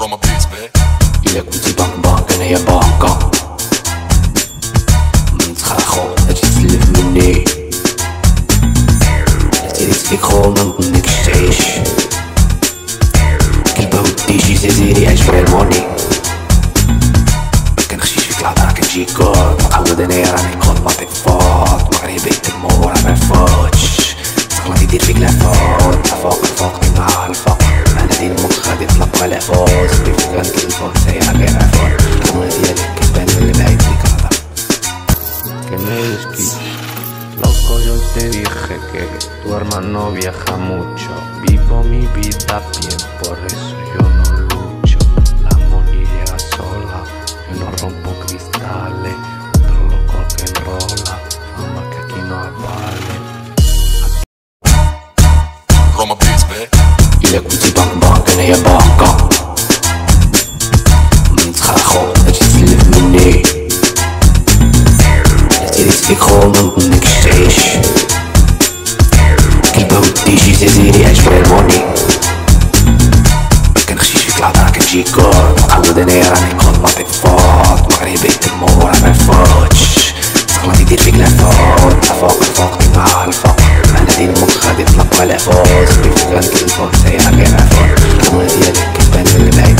Roma Beats, babe. إلا كنتي بانك بانك أنايا بانكا من تخرخو أجي تسلف مني تيري تفيكو ما نظنكش تعيش كلبة ودي شي زازيري عايش في الموني كنخشيش فيك الهضرة كنجي كورت مقود أنايا راني كول ما تفوت مغربي تمور ما فوتش تغلط يدير فيك لا فوت لا فوق الفوق ديما الفوق انا دين المخ غادي يطلق على فوز كيف كانت الفوق سايعة غير عفوا الكلمة ديالك كتبان من البعيد فيك الهضرة que me desquite. Loco, yo te dije que tu hermano viaja mucho. Vivo mi vida bien, por eso yo no lucho. La money llega sola, yo no rompo cristales. مني تيري تفيكو ما نظنكش تعيش كلبة ودي زازيري عايش في الموني كنخشيش فيك الهضرة كنجي كورت مقود أنايا راني كول ما تفوت مغربي تمور ما فوتش تغلط يدير فيك لا فوت لا فوق الفوق ديما الفوق أنا دين المخ غادي يطلق على فوز كيف كانت الفوق سايعة غير عفوا الكلمة ديالك كتبان من البعيد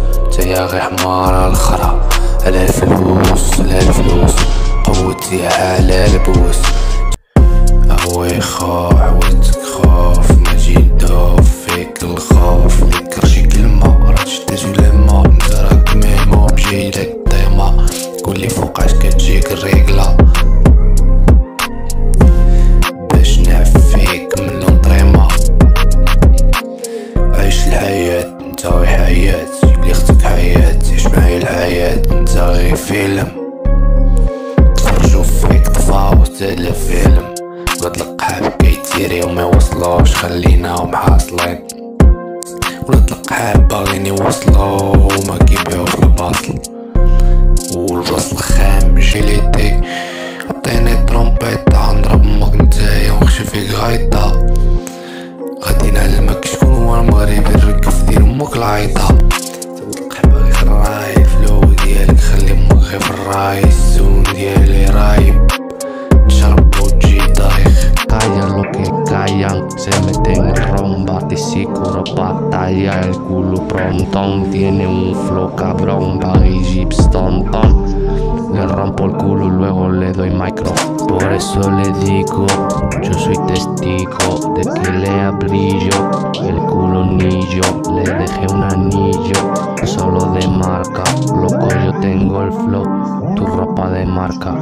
تايا غي حمارة الخرا. على الفلوس على الفلوس. قوتي على البوس. أهوي خاف عودتك فيلم. تفرجوا فيك طفاو تالا فيلم. قد القحاب كيتيري وما يوصلوش خليناهم حاصلين ولاد القحاب باغيين يوصلو وما كيبيعو في الباطل والراس الخام جيليتي عطيني ترومبيطة نضرب أمك نتايا ونخشي فيك غايطة. غادي نعلمك شكون هو المغربي الركف ديال أمك العيطة batalla, el culo prontón, tiene un flow cabrón, jeeps tonton. Le rompo el culo y luego le doy micro. Por eso le digo, yo soy testigo de que le brillo el culo anillo. Le dejé un anillo solo de marca. Loco, yo tengo el flow, tu ropa de marca.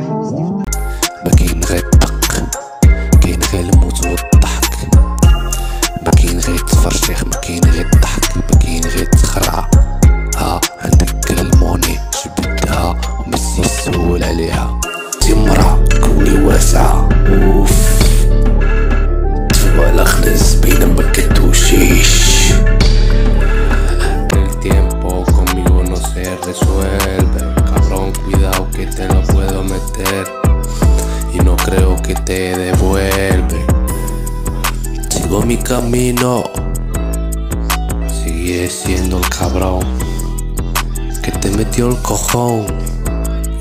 y no creo que te devuelve. Sigo mi camino, sigue siendo el cabrón que te metió el cojón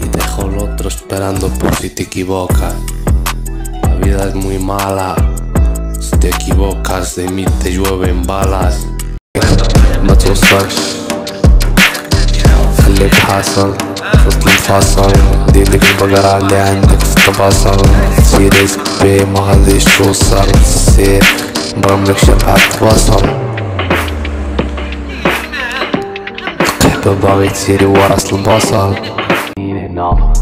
y dejó al otro esperando por si te equivocas. La vida es muy mala, si te equivocas de mí te llueven balas. Natural Sun, Khaled Hassan. وسط الفصل ديرلك البقرة اللي عندك في التباصل سير بي ما غاديش توصل. سير مبرملك شبعة تواصل انت باغي تسيري وراس البصل. هنا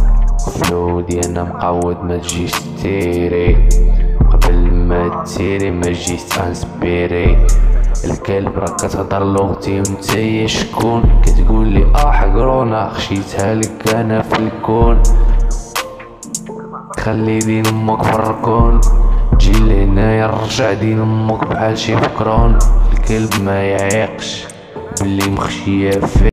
فلودي أنا مقود ما تجيش تيري. قبل ما تسيري ما جيت انسبيري الكلب راك كتهضر لغتي وانت شكون كتقول لي آه حقرونا خشيتها لك أنا في الكون. خلي دين أمك في الركون جي لهنايا رجع دين أمك بحال شي فكرون. الكلب ما يعيقش باللي مخشية فيه.